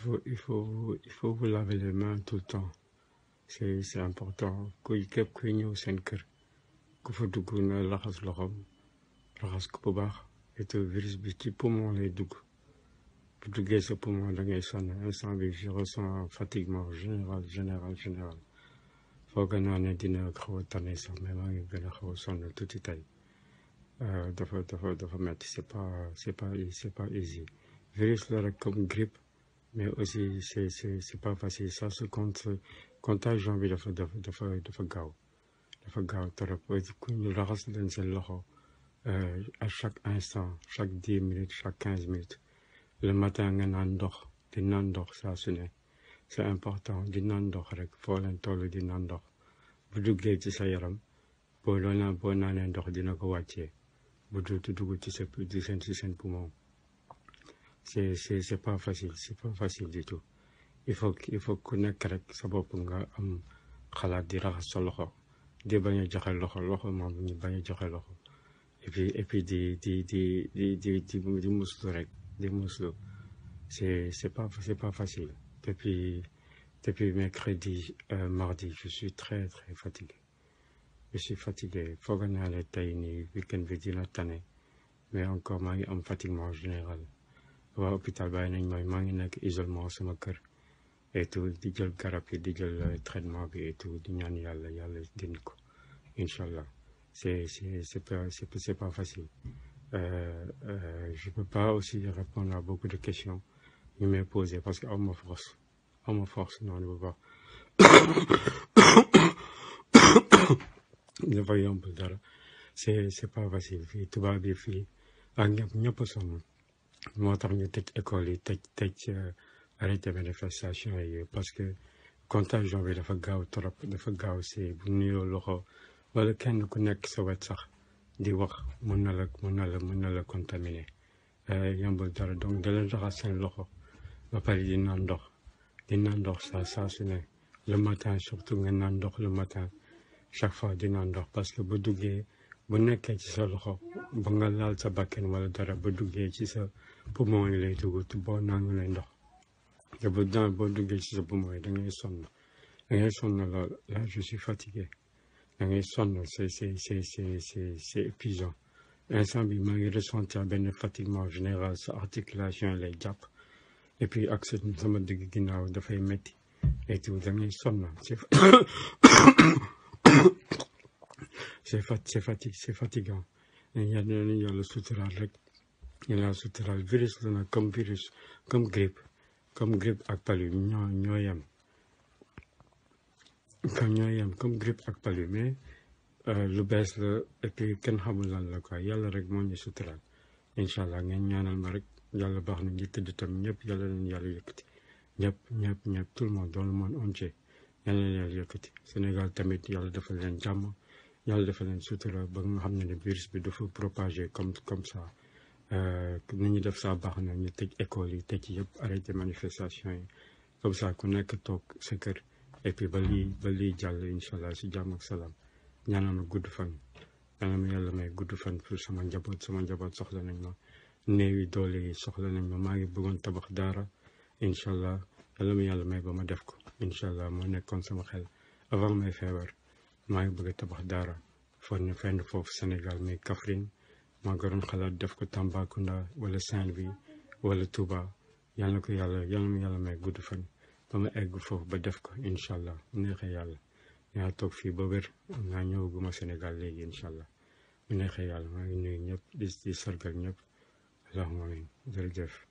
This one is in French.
faut, il, faut, il faut vous laver les mains tout le temps. C'est, important. Virus bi ci poumon lay dugg. Poumon je ressens fatiguement général général général. Foog naa ne tane sax mais maa xaw a sonn tuuti metti c'est pas c'est pas c'est pas easy. Virus la rek comme grippe mais aussi c'est pas facile. Ça se compte contagion bi dafa dafa dafa dafa gaaw dafa gaaw trop ku ñu raxas leen seen loxo. À chaque instant chaque dix minutes chaque quinze minutes le matin nga c'est important di naan ndox rek foo leen toll di naan ndox. Bu duggee c'est c'est c'est pas facile c'est pas facile du tout. Il faut il faut ku nekk rek sa bopp nga am xalaat di raxas sa loxo di bañ a joxe loxo loxo moom ñu bañ joxe loxo. Et puis et puis di di di di di di di muslu rek di muslu. C'est c'est pas c'est pas facile. Depuis depuis mercredi euh, mardi je suis très très fatigué. Je suis fatigué. Foog naa ne tey nii weekend bi dina tane mais encore maa ngi am fatiguement général waa hôpital bàyyi nañ mooy maa ngi nekk isolement sama kër et tout di jël garab yi di jël traitement bi et tout di ñaan yàlla yàlla dindi ko incha allah. C'est c'est c'est pas c'est pas facile. Euh, euh, je peux pas aussi répondre à beaucoup de questions yu may posé parce que aw ma force aw ma force noonu bu baax. Dafa yomb dara. C'est c'est pas facile fii tubaab bi fii ak ñëpp ñëpp sonn moo tax ñu tëj école yi tëj manifestation parce que contagion bi dafa gaaw trop dafa gaaw si bu nuyoo loxo wala kenn ku nekk sa wet sax di wax mën na la mën la mën na yombul dara donc da leen raxas seen loxo ba pare di naan ndox di naan ndox su le matin surtout nga naan ndox le matin. Chaque fois di naan ndox parce que bu duggee bu nekkee ci sa loxo ba nga laal sa bakken wala dara bu duggee ci poumon yi lay dugg boo là je suis fatigué c'est c'est c'est épuisant instant bi maa général sa articulation lay jàpp et puis ak sa sama ginnaaw dafay métti et tout c'est fat c'est fati c'est fatigant. Leen yàlla suturaal rek yàlla suturaal virus la nag comme virus comme grippe comme grippe ak palu comme comme grippe ak palu mais lu bees la et puis kenn xamul lan la quoi. Yàlla rek moo ñu suturaal. Incha allah ngeen ñaanal ma rek yàlla baax na ñi tëdd tam ñëpp yàlla leen yàlla yëkkati. Ñëpp ñëpp tout le monde dans le monde entier yàlla leen yàlla yëkkati. Sénégal tamit yàlla dafa leen jàmm yàlla defal leen sutura ba nga xam ne ne virus bi dafa propagé comme comme ça. Ni ñu def saa baax na ñu tëj école yi tëj yëpp arrêté manifestation yi. Comme ça ku nekk toog sa kër et puis ba lii ba lii jàll incha allah si jàmm ak salaam. Ñaanal ma gudd fan. Ñaanal ma yàlla may gudd fan pour sama njaboot sama njaboot soxla nañ ma. Néew yi doole yi soxla nañ ma. Maa ngi bëggoon tabax daara incha allah. Yàlla ma yàlla may ba ma def ko. Incha allah moo nekkoon sama xel. Avant may feebar maa ngi bëgg tabax daara. Foog ñu fenn foofu Sénégal mais Kaffrine. Maa ngi doon xalaat def ko Tambacounda wala Saint-Louis wala Touba. Yal na ko yàlla yal yàlla may gudd fan. Ba ma egg foofu ba def ko incha allah neexee yàlla. A toog fii ba wér naa ñëwaguma Sénégal léegi incha allah. Mu neexee yàlla maa ngi nuyu ñëpp di di sargal ñëpp. Allahumma amin jërëjëf.